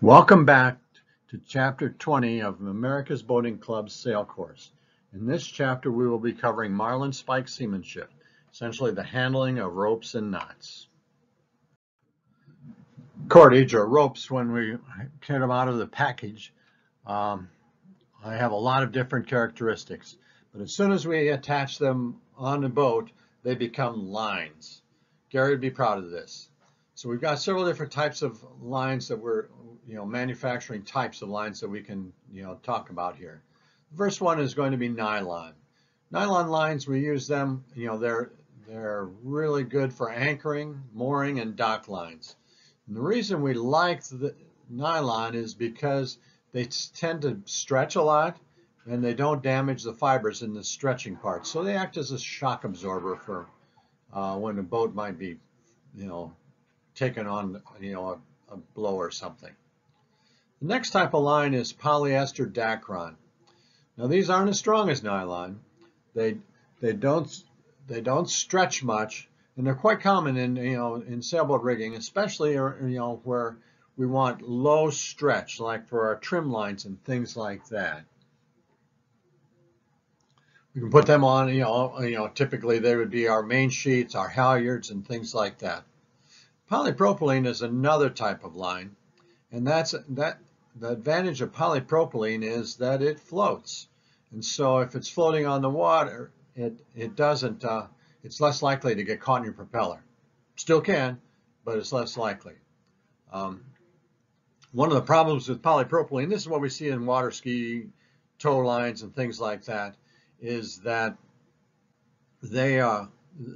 Welcome back to Chapter 20 of America's Boating Club's sail course. In this chapter, we will be covering marlin spike seamanship, essentially the handling of ropes and knots. Cordage or ropes, when we get them out of the package, um, I have a lot of different characteristics. But as soon as we attach them on the boat, they become lines. Gary would be proud of this. So we've got several different types of lines that we're, you know, manufacturing types of lines that we can, you know, talk about here. The first one is going to be nylon. Nylon lines, we use them, you know, they're, they're really good for anchoring, mooring, and dock lines. And the reason we like the nylon is because they tend to stretch a lot and they don't damage the fibers in the stretching part. So they act as a shock absorber for uh, when a boat might be, you know, taken on, you know, a, a blow or something. The next type of line is polyester Dacron. Now these aren't as strong as nylon. They they don't they don't stretch much, and they're quite common in you know in sailboat rigging, especially uh, you know where we want low stretch, like for our trim lines and things like that. We can put them on, you know, you know, typically they would be our main sheets, our halyards, and things like that. Polypropylene is another type of line, and that's that. The advantage of polypropylene is that it floats, and so if it's floating on the water, it it doesn't. Uh, it's less likely to get caught in your propeller. Still can, but it's less likely. Um, one of the problems with polypropylene, this is what we see in water ski tow lines and things like that, is that they uh,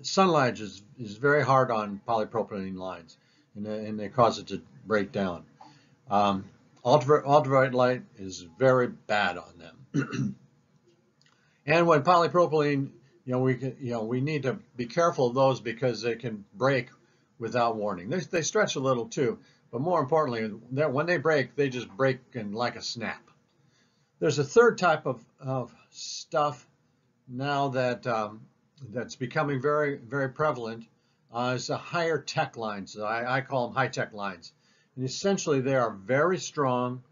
sunlight is, is very hard on polypropylene lines and, and they cause it to break down. Um, ultraviolet light is very bad on them. and when polypropylene, you know, we can, you know, we need to be careful of those because they can break without warning. They, they stretch a little too, but more importantly, when they break, they just break in like a snap. There's a third type of, of stuff now that um, that's becoming very, very prevalent uh, is the higher tech lines. I, I call them high tech lines. And essentially, they are very strong,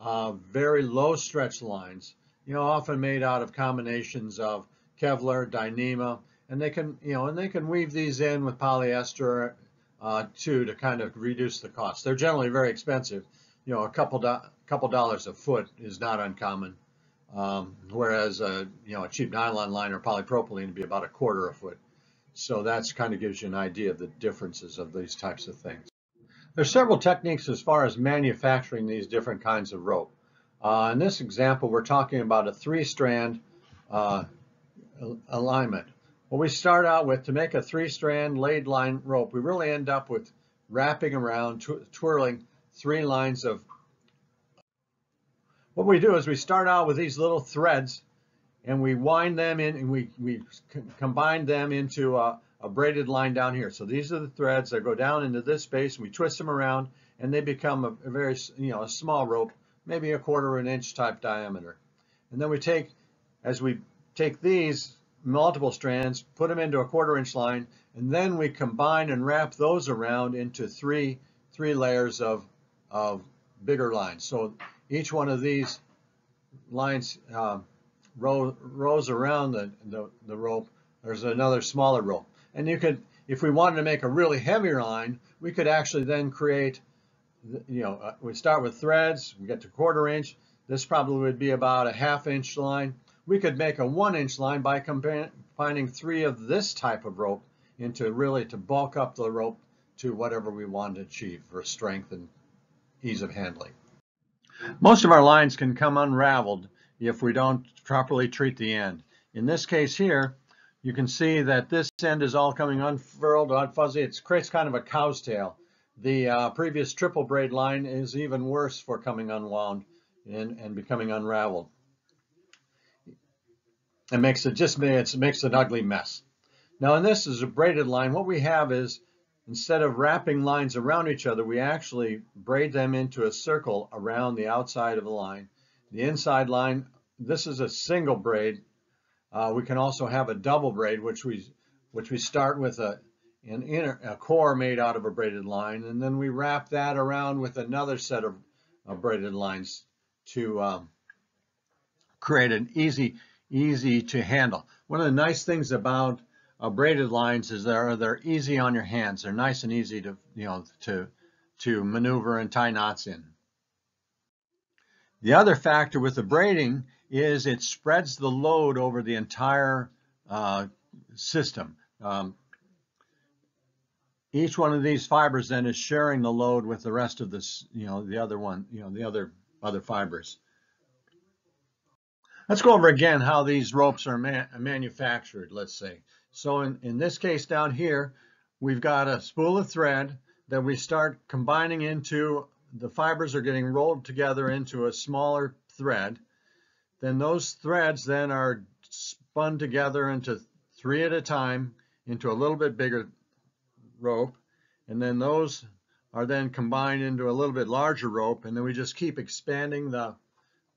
uh, very low stretch lines, you know, often made out of combinations of Kevlar, Dyneema, and they can, you know, and they can weave these in with polyester uh, too to kind of reduce the cost. They're generally very expensive. You know, a couple do couple dollars a foot is not uncommon. Um, whereas a, you know, a cheap nylon line or polypropylene would be about a quarter of a foot. So that's kind of gives you an idea of the differences of these types of things. There's several techniques as far as manufacturing these different kinds of rope. Uh, in this example, we're talking about a three-strand uh, alignment. What we start out with, to make a three-strand laid line rope, we really end up with wrapping around, twirling three lines of what we do is we start out with these little threads and we wind them in and we, we combine them into a, a, braided line down here. So these are the threads that go down into this space and we twist them around and they become a, a very, you know, a small rope, maybe a quarter of an inch type diameter. And then we take, as we take these multiple strands, put them into a quarter inch line, and then we combine and wrap those around into three, three layers of, of bigger lines. So each one of these lines uh, row, rows around the, the, the rope. There's another smaller rope. And you could, if we wanted to make a really heavier line, we could actually then create, you know, uh, we start with threads, we get to quarter inch. This probably would be about a half inch line. We could make a one inch line by combining three of this type of rope into really to bulk up the rope to whatever we want to achieve for strength and ease of handling. Most of our lines can come unraveled if we don't properly treat the end. In this case here, you can see that this end is all coming unfurled, fuzzy. It creates kind of a cow's tail. The uh, previous triple braid line is even worse for coming unwound and, and becoming unraveled. It makes it just it makes an ugly mess. Now, in this is a braided line. What we have is Instead of wrapping lines around each other, we actually braid them into a circle around the outside of the line. The inside line, this is a single braid. Uh, we can also have a double braid, which we which we start with a an inner a core made out of a braided line, and then we wrap that around with another set of braided lines to um, create an easy, easy to handle. One of the nice things about uh, braided lines is they're they're easy on your hands. They're nice and easy to you know to to maneuver and tie knots in. The other factor with the braiding is it spreads the load over the entire uh, system. Um, each one of these fibers then is sharing the load with the rest of this, you know, the other one, you know, the other other fibers. Let's go over again how these ropes are ma manufactured, let's say. So in, in this case down here, we've got a spool of thread that we start combining into, the fibers are getting rolled together into a smaller thread. Then those threads then are spun together into three at a time into a little bit bigger rope. And then those are then combined into a little bit larger rope. And then we just keep expanding the,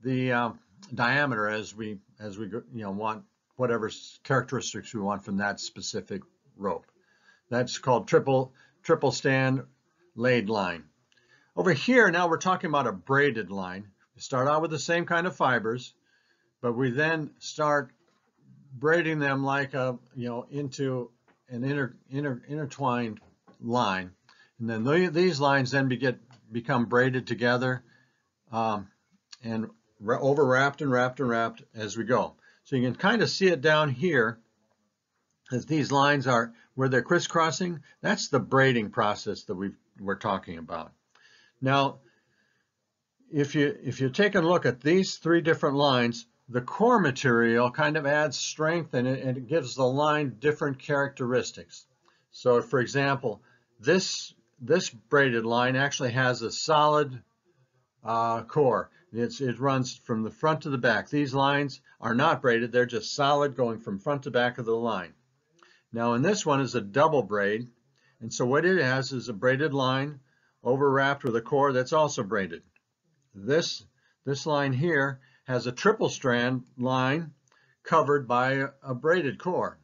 the uh, diameter as we, as we you know, want whatever characteristics we want from that specific rope. That's called triple, triple stand laid line. Over here, now we're talking about a braided line. We start out with the same kind of fibers, but we then start braiding them like a, you know, into an inter, inter, intertwined line. And then these lines then be get, become braided together um, and overwrapped and wrapped and wrapped as we go. So you can kind of see it down here as these lines are where they're crisscrossing. That's the braiding process that we we're talking about. Now, if you if you take a look at these three different lines, the core material kind of adds strength and it, and it gives the line different characteristics. So, for example, this this braided line actually has a solid uh, core. It's, it runs from the front to the back. These lines are not braided, they're just solid going from front to back of the line. Now in this one is a double braid, and so what it has is a braided line overwrapped with a core that's also braided. This, this line here has a triple strand line covered by a, a braided core.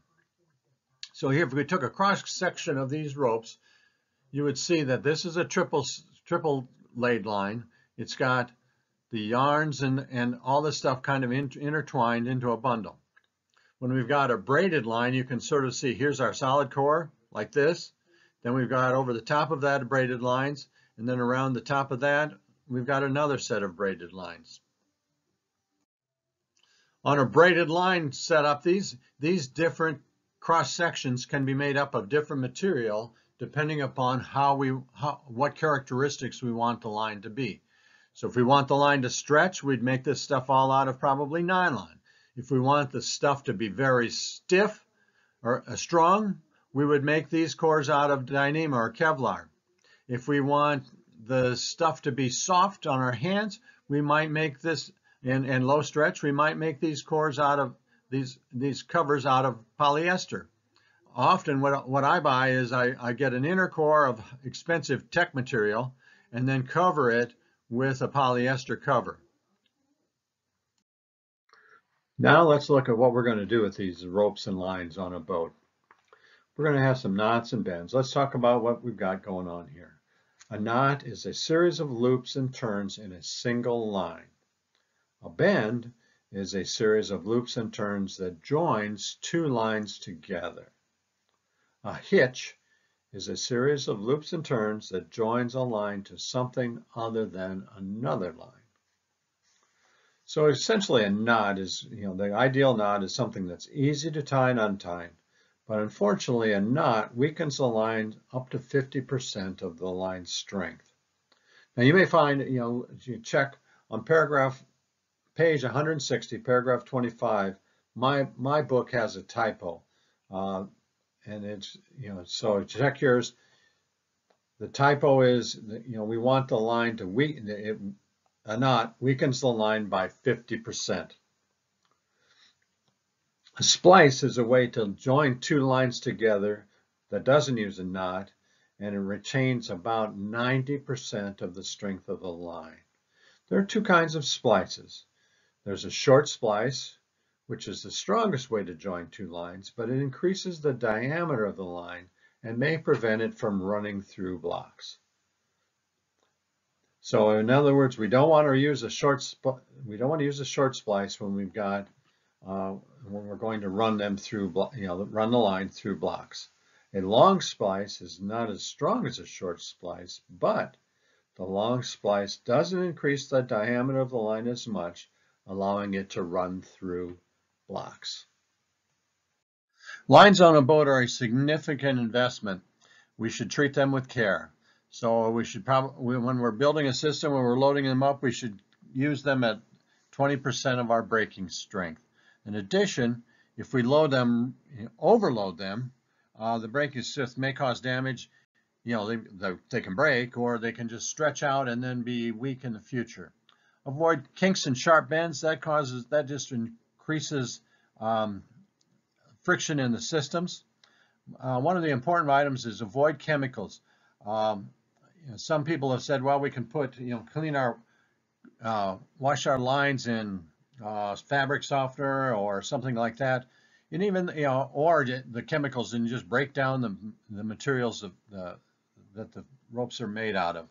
So here if we took a cross section of these ropes, you would see that this is a triple, triple laid line. It's got the yarns and, and all this stuff kind of in, intertwined into a bundle. When we've got a braided line, you can sort of see here's our solid core like this. Then we've got over the top of that braided lines. And then around the top of that, we've got another set of braided lines. On a braided line setup, these, these different cross sections can be made up of different material depending upon how we, how, what characteristics we want the line to be. So if we want the line to stretch, we'd make this stuff all out of probably nylon. If we want the stuff to be very stiff or uh, strong, we would make these cores out of Dyneema or Kevlar. If we want the stuff to be soft on our hands, we might make this, and, and low stretch, we might make these cores out of, these, these covers out of polyester. Often what, what I buy is I, I get an inner core of expensive tech material and then cover it with a polyester cover. Now let's look at what we're going to do with these ropes and lines on a boat. We're going to have some knots and bends. Let's talk about what we've got going on here. A knot is a series of loops and turns in a single line. A bend is a series of loops and turns that joins two lines together. A hitch is a series of loops and turns that joins a line to something other than another line. So essentially a knot is, you know, the ideal knot is something that's easy to tie and untie, but unfortunately a knot weakens a line up to 50% of the line's strength. Now you may find, you know, you check on paragraph, page 160, paragraph 25, my, my book has a typo. Uh, and it's, you know, so check yours. The typo is, you know, we want the line to weaken, it, uh, a knot weakens the line by 50%. A splice is a way to join two lines together that doesn't use a knot and it retains about 90% of the strength of the line. There are two kinds of splices. There's a short splice, which is the strongest way to join two lines, but it increases the diameter of the line and may prevent it from running through blocks. So in other words, we don't want to use a short we don't want to use a short splice when we've got uh, when we're going to run them through you know run the line through blocks. A long splice is not as strong as a short splice, but the long splice doesn't increase the diameter of the line as much, allowing it to run through blocks. Lines on a boat are a significant investment. We should treat them with care. So we should probably, when we're building a system, when we're loading them up, we should use them at 20% of our breaking strength. In addition, if we load them, overload them, uh, the breaking strength may cause damage. You know, they, they, they can break or they can just stretch out and then be weak in the future. Avoid kinks and sharp bends. That causes, that just increases um, friction in the systems. Uh, one of the important items is avoid chemicals. Um, you know, some people have said, well, we can put, you know, clean our, uh, wash our lines in uh, fabric softener or something like that. And even, you know, or the chemicals and just break down the, the materials of the, that the ropes are made out of.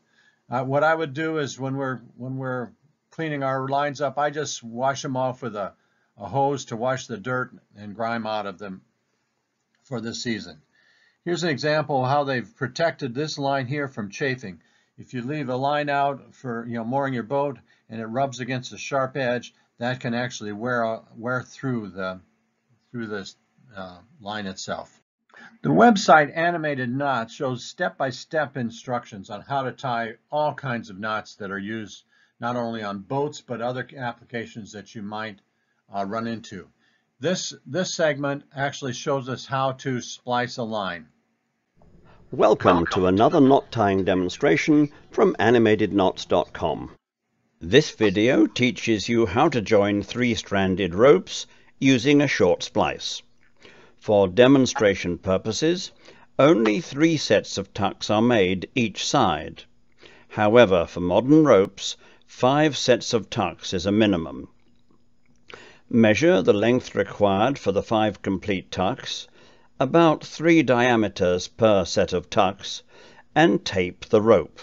Uh, what I would do is when we're, when we're cleaning our lines up, I just wash them off with a, a hose to wash the dirt and grime out of them for the season. Here's an example of how they've protected this line here from chafing. If you leave a line out for you know mooring your boat and it rubs against a sharp edge, that can actually wear wear through the through the uh, line itself. The website Animated Knots shows step-by-step -step instructions on how to tie all kinds of knots that are used not only on boats but other applications that you might uh, run into. This, this segment actually shows us how to splice a line. Welcome to another knot tying demonstration from animatedknots.com. This video teaches you how to join three-stranded ropes using a short splice. For demonstration purposes, only three sets of tucks are made each side. However, for modern ropes, five sets of tucks is a minimum. Measure the length required for the five complete tucks, about three diameters per set of tucks, and tape the rope.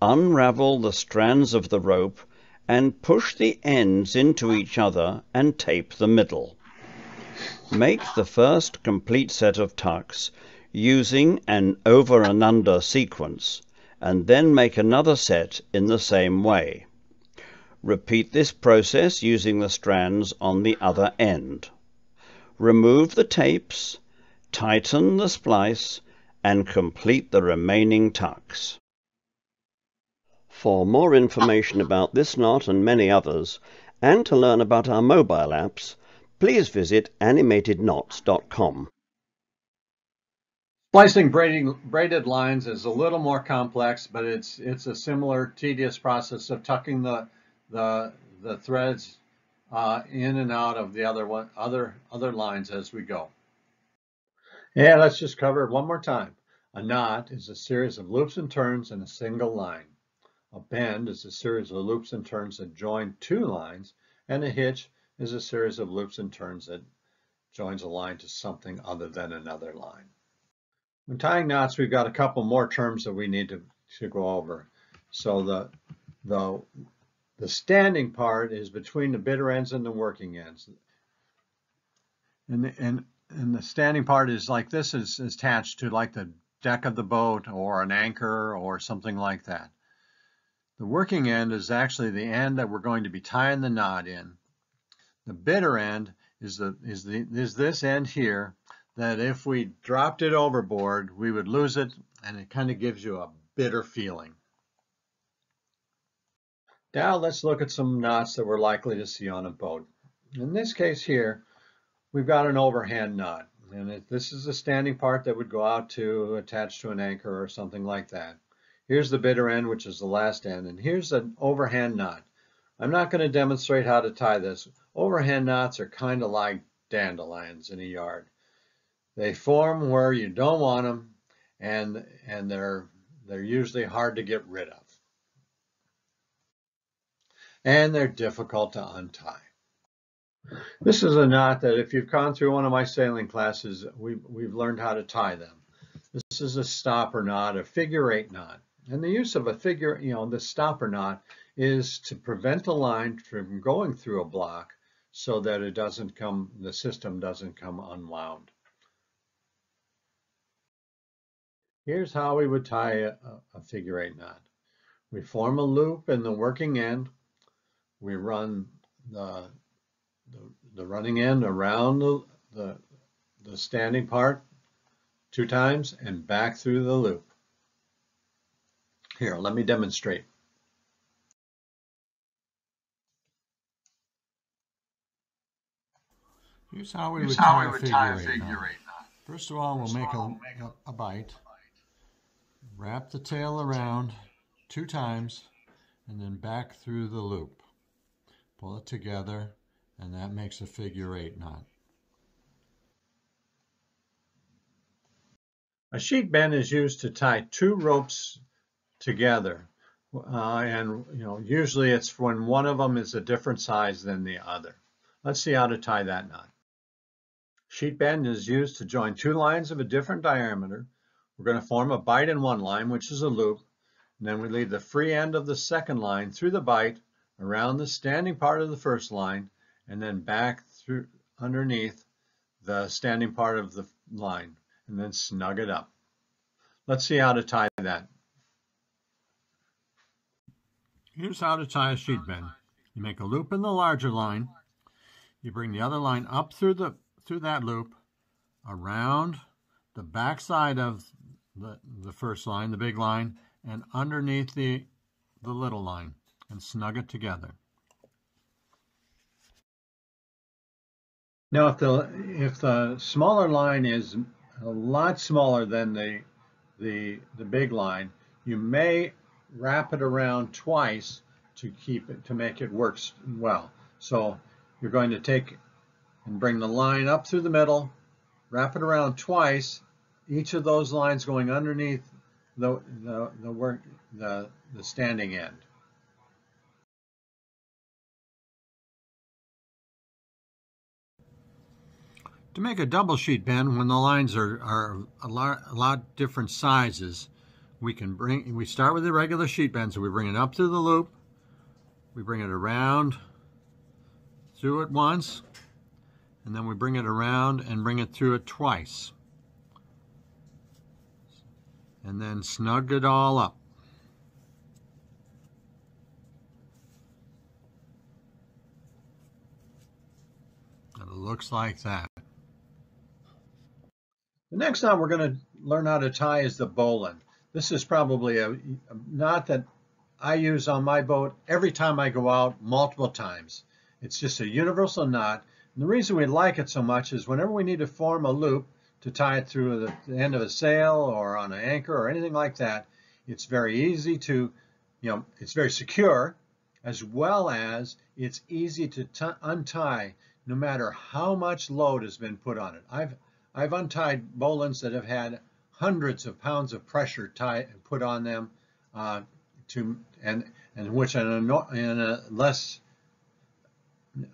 Unravel the strands of the rope and push the ends into each other and tape the middle. Make the first complete set of tucks using an over and under sequence, and then make another set in the same way. Repeat this process using the strands on the other end. Remove the tapes, tighten the splice, and complete the remaining tucks. For more information about this knot and many others, and to learn about our mobile apps, please visit animatedknots.com. Splicing braiding, braided lines is a little more complex, but it's it's a similar tedious process of tucking the the the threads uh, in and out of the other one other other lines as we go. Yeah, let's just cover it one more time. A knot is a series of loops and turns in a single line. A bend is a series of loops and turns that join two lines, and a hitch is a series of loops and turns that joins a line to something other than another line. When tying knots, we've got a couple more terms that we need to, to go over. So the, the the standing part is between the bitter ends and the working ends. And the, and, and the standing part is like this is, is attached to like the deck of the boat or an anchor or something like that. The working end is actually the end that we're going to be tying the knot in. The bitter end is the is the is this end here that if we dropped it overboard, we would lose it and it kind of gives you a bitter feeling. Now let's look at some knots that we're likely to see on a boat. In this case here, we've got an overhand knot. And this is the standing part that would go out to attach to an anchor or something like that. Here's the bitter end, which is the last end. And here's an overhand knot. I'm not going to demonstrate how to tie this. Overhand knots are kind of like dandelions in a yard. They form where you don't want them, and, and they're, they're usually hard to get rid of and they're difficult to untie. This is a knot that if you've gone through one of my sailing classes, we've, we've learned how to tie them. This is a stopper knot, a figure eight knot. And the use of a figure, you know, the stopper knot is to prevent the line from going through a block so that it doesn't come, the system doesn't come unwound. Here's how we would tie a, a figure eight knot. We form a loop in the working end. We run the, the, the running end around the, the, the standing part two times and back through the loop. Here, let me demonstrate. Here's how we would tie, a figure, eight, knot. First of all, we'll make a, a bite, wrap the tail around two times, and then back through the loop. Pull it together, and that makes a figure eight knot. A sheet bend is used to tie two ropes together. Uh, and you know, usually it's when one of them is a different size than the other. Let's see how to tie that knot. Sheet bend is used to join two lines of a different diameter. We're going to form a bite in one line, which is a loop, and then we lead the free end of the second line through the bite, around the standing part of the first line, and then back through underneath the standing part of the line, and then snug it up. Let's see how to tie that. Here's how to tie a sheet bend. You make a loop in the larger line. You bring the other line up through the through that loop, around the back side of the, the first line, the big line, and underneath the, the little line, and snug it together. Now, if the if the smaller line is a lot smaller than the the the big line, you may wrap it around twice to keep it to make it work well. So you're going to take and bring the line up through the middle, wrap it around twice, each of those lines going underneath the, the, the, work, the, the standing end. To make a double sheet bend, when the lines are, are a, lot, a lot different sizes, we can bring, we start with the regular sheet bend, so we bring it up through the loop, we bring it around through it once, and then we bring it around and bring it through it twice. And then snug it all up. And it looks like that. The next knot we're going to learn how to tie is the bowline. This is probably a, a knot that I use on my boat every time I go out multiple times. It's just a universal knot and the reason we like it so much is whenever we need to form a loop to tie it through the, the end of a sail or on an anchor or anything like that, it's very easy to, you know, it's very secure as well as it's easy to untie no matter how much load has been put on it. I've I've untied bowlines that have had hundreds of pounds of pressure tie, put on them uh, to and and which an, in a less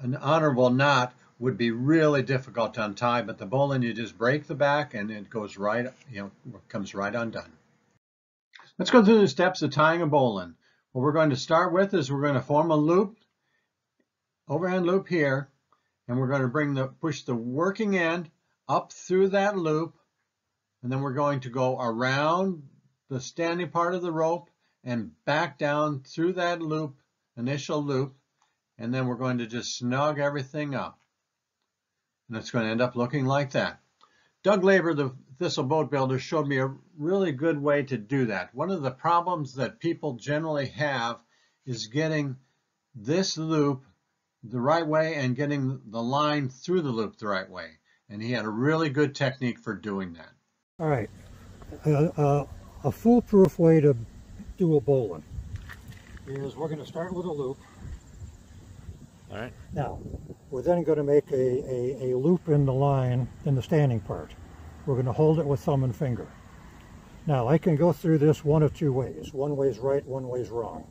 an honorable knot would be really difficult to untie, but the bowline, you just break the back and it goes right, you know, comes right undone. Let's go through the steps of tying a bowline. What we're going to start with is we're going to form a loop, overhand loop here, and we're going to bring the, push the working end up through that loop, and then we're going to go around the standing part of the rope and back down through that loop, initial loop, and then we're going to just snug everything up and it's going to end up looking like that. Doug Labor, the Thistle Boat Builder, showed me a really good way to do that. One of the problems that people generally have is getting this loop the right way and getting the line through the loop the right way. And he had a really good technique for doing that. All right. Uh, uh, a foolproof way to do a bowline is we're going to start with a loop all right. Now, we're then going to make a, a, a loop in the line in the standing part. We're going to hold it with thumb and finger. Now, I can go through this one of two ways. One way's right, one way's wrong.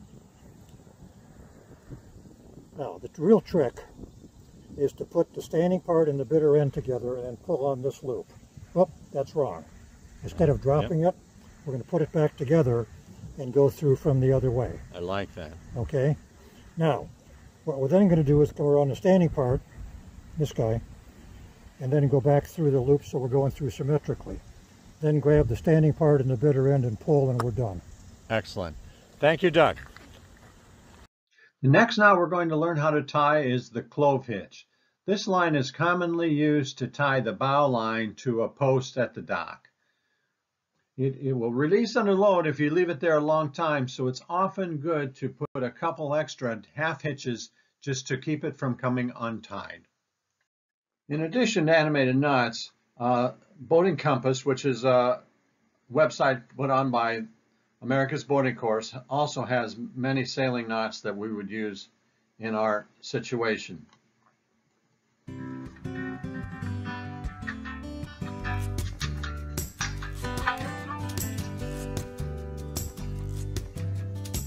Now, the real trick is to put the standing part and the bitter end together and pull on this loop. Oh, that's wrong. Instead of dropping yep. it, we're going to put it back together and go through from the other way. I like that. Okay? Now, what we're then going to do is go around the standing part, this guy, and then go back through the loop so we're going through symmetrically. Then grab the standing part and the bitter end and pull and we're done. Excellent. Thank you, Doug. The next knot we're going to learn how to tie is the clove hitch. This line is commonly used to tie the bow line to a post at the dock. It, it, will release under load if you leave it there a long time, so it's often good to put a couple extra half hitches just to keep it from coming untied. In addition to animated knots, uh, Boating Compass, which is a website put on by America's Boating Course, also has many sailing knots that we would use in our situation.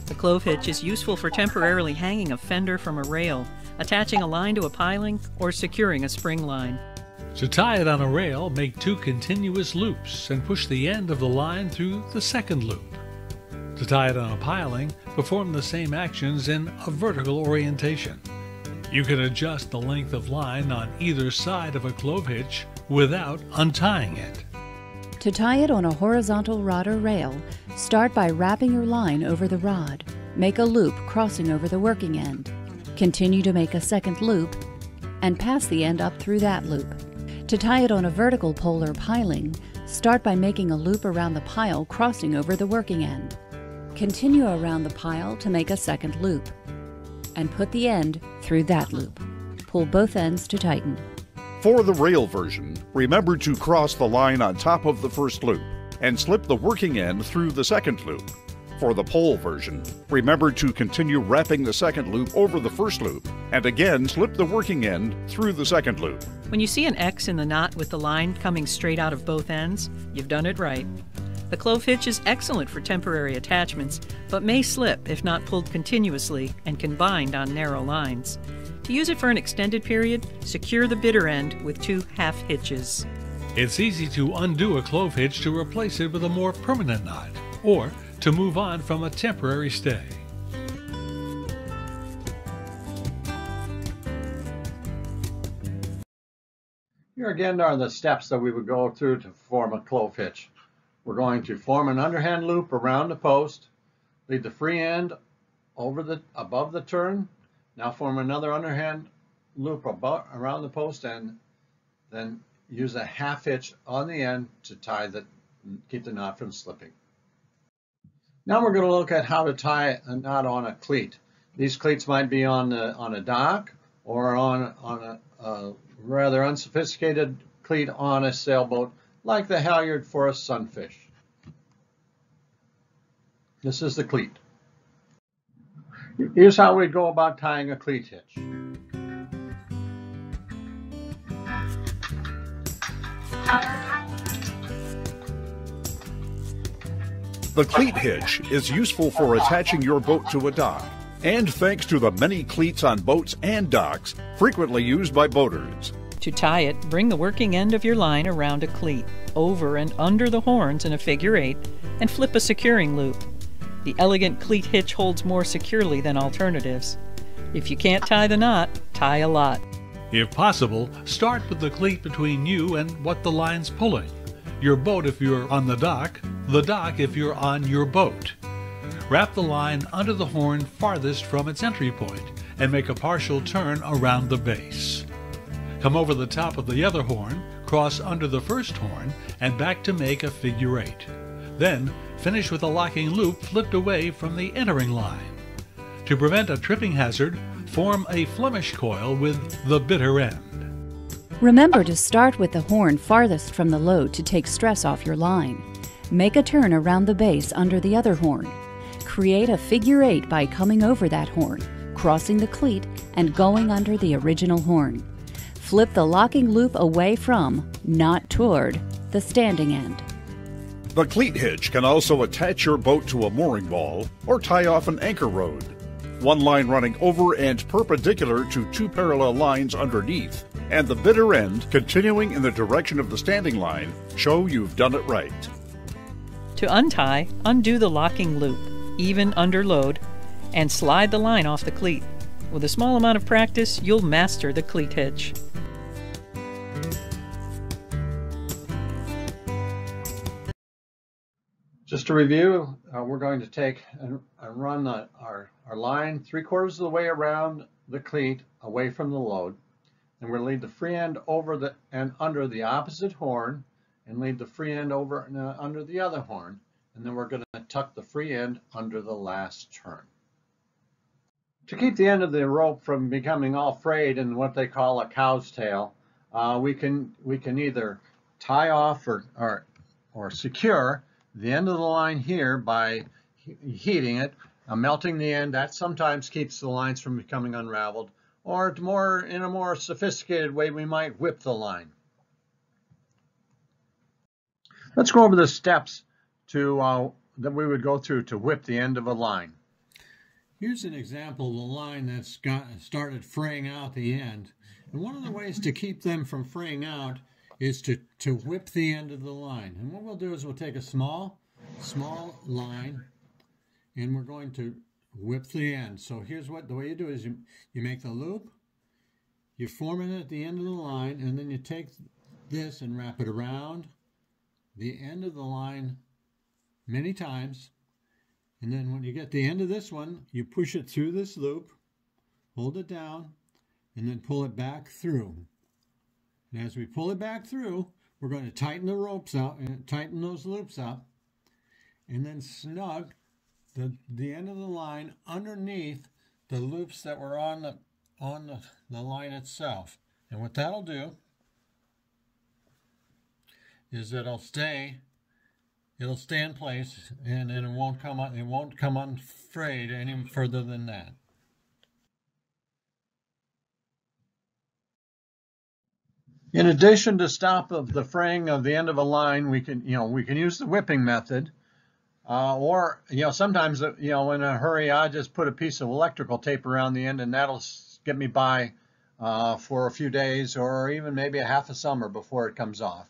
The clove hitch is useful for temporarily hanging a fender from a rail, attaching a line to a piling, or securing a spring line. To tie it on a rail, make two continuous loops and push the end of the line through the second loop. To tie it on a piling, perform the same actions in a vertical orientation. You can adjust the length of line on either side of a clove hitch without untying it. To tie it on a horizontal rod or rail, start by wrapping your line over the rod. Make a loop crossing over the working end. Continue to make a second loop and pass the end up through that loop. To tie it on a vertical pole or piling, start by making a loop around the pile crossing over the working end. Continue around the pile to make a second loop and put the end through that loop. Pull both ends to tighten. For the rail version, remember to cross the line on top of the first loop and slip the working end through the second loop. For the pole version, remember to continue wrapping the second loop over the first loop and again slip the working end through the second loop. When you see an X in the knot with the line coming straight out of both ends, you've done it right. The clove hitch is excellent for temporary attachments, but may slip if not pulled continuously and can bind on narrow lines. To use it for an extended period, secure the bitter end with two half hitches. It's easy to undo a clove hitch to replace it with a more permanent knot, or to move on from a temporary stay. Here again are the steps that we would go through to form a clove hitch. We're going to form an underhand loop around the post, lead the free end over the above the turn, now form another underhand loop above, around the post and then use a half hitch on the end to tie the keep the knot from slipping. Now we're going to look at how to tie a knot on a cleat. These cleats might be on the, on a dock or on on a, a rather unsophisticated cleat on a sailboat like the halyard for a sunfish. This is the cleat. Here's how we'd go about tying a cleat hitch. The cleat hitch is useful for attaching your boat to a dock, and thanks to the many cleats on boats and docks frequently used by boaters. To tie it, bring the working end of your line around a cleat, over and under the horns in a figure eight, and flip a securing loop. The elegant cleat hitch holds more securely than alternatives. If you can't tie the knot, tie a lot. If possible, start with the cleat between you and what the line's pulling. Your boat if you're on the dock, the dock if you're on your boat. Wrap the line under the horn farthest from its entry point and make a partial turn around the base. Come over the top of the other horn, cross under the first horn, and back to make a figure eight. Then finish with a locking loop flipped away from the entering line. To prevent a tripping hazard, form a Flemish coil with the bitter end. Remember to start with the horn farthest from the load to take stress off your line. Make a turn around the base under the other horn. Create a figure eight by coming over that horn, crossing the cleat, and going under the original horn. Flip the locking loop away from, not toward, the standing end. The cleat hitch can also attach your boat to a mooring ball or tie off an anchor rode. One line running over and perpendicular to two parallel lines underneath, and the bitter end continuing in the direction of the standing line show you've done it right. To untie, undo the locking loop. even under load, and slide the line off the cleat. With a small amount of practice, you'll master the cleat hitch. Just to review, uh, we're going to take and, and run the, our, our line three quarters of the way around the cleat away from the load. And we're lead the free end over the and under the opposite horn and lead the free end over and uh, under the other horn. And then we're going to tuck the free end under the last turn. To keep the end of the rope from becoming all frayed in what they call a cow's tail, uh, we can we can either tie off or, or or secure the end of the line here by heating it, uh, melting the end. That sometimes keeps the lines from becoming unraveled. Or more in a more sophisticated way, we might whip the line. Let's go over the steps to uh, that we would go through to whip the end of a line. Here's an example of the line that's got started fraying out the end. And one of the ways to keep them from fraying out is to, to whip the end of the line. And what we'll do is we'll take a small, small line and we're going to whip the end. So here's what, the way you do is you, you make the loop, you form it at the end of the line, and then you take this and wrap it around the end of the line many times. And then when you get the end of this one, you push it through this loop, hold it down, and then pull it back through. And as we pull it back through, we're going to tighten the ropes up and tighten those loops up and then snug the, the end of the line underneath the loops that were on the on the, the line itself. And what that'll do is it'll stay it'll stay in place and, and it won't come it won't come unfrayed any further than that. In addition to stop of the fraying of the end of a line, we can, you know, we can use the whipping method. Uh, or, you know, sometimes, uh, you know, in a hurry, I just put a piece of electrical tape around the end and that'll get me by uh, for a few days or even maybe a half a summer before it comes off.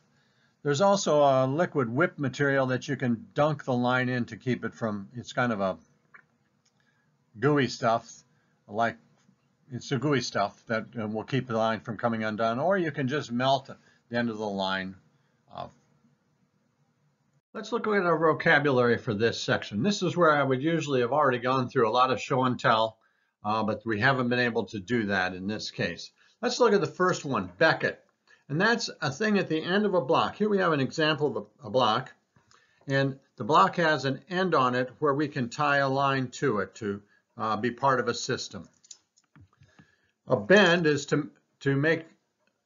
There's also a liquid whip material that you can dunk the line in to keep it from, it's kind of a gooey stuff like it's the gooey stuff that uh, will keep the line from coming undone, or you can just melt the end of the line off. Let's look at our vocabulary for this section. This is where I would usually have already gone through a lot of show and tell, uh, but we haven't been able to do that in this case. Let's look at the first one, becket. And that's a thing at the end of a block. Here we have an example of a, a block, and the block has an end on it where we can tie a line to it to uh, be part of a system. A bend is to, to make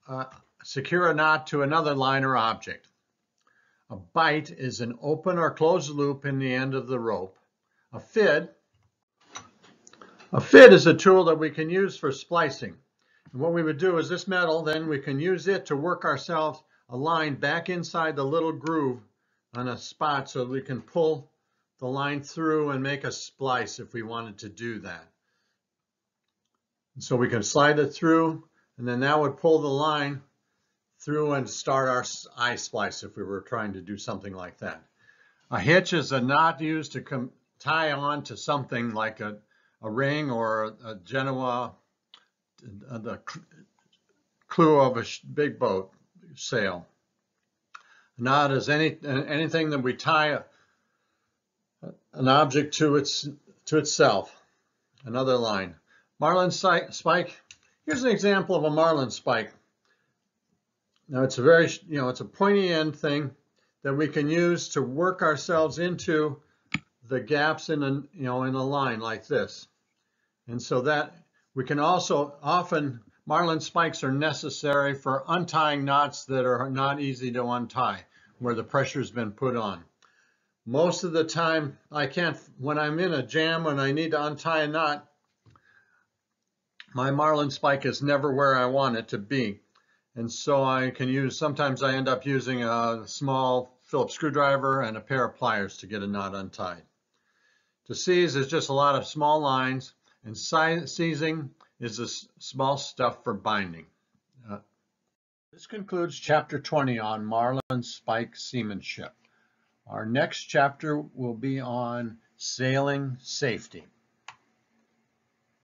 uh, secure a knot to another line or object. A bight is an open or closed loop in the end of the rope. A fid, a fid is a tool that we can use for splicing. And what we would do is this metal, then we can use it to work ourselves a line back inside the little groove on a spot so we can pull the line through and make a splice if we wanted to do that. So we can slide it through and then that would pull the line through and start our eye splice if we were trying to do something like that. A hitch is a knot used to tie on to something like a, a ring or a, Genoa, uh, the clew of a big boat sail. A knot is any anything that we tie an object to its to itself. Another line. Marlin spike. Here's an example of a marlin spike. Now it's a very, you know, it's a pointy end thing that we can use to work ourselves into the gaps in a, you know, in a line like this. And so that we can also often, marlin spikes are necessary for untying knots that are not easy to untie, where the pressure's been put on. Most of the time, I can't, when I'm in a jam and I need to untie a knot, my marlin spike is never where I want it to be. And so I can use, sometimes I end up using a small Phillips screwdriver and a pair of pliers to get a knot untied. To seize is just a lot of small lines and seizing is the small stuff for binding. Uh, this concludes chapter 20 on marlin spike seamanship. Our next chapter will be on sailing safety.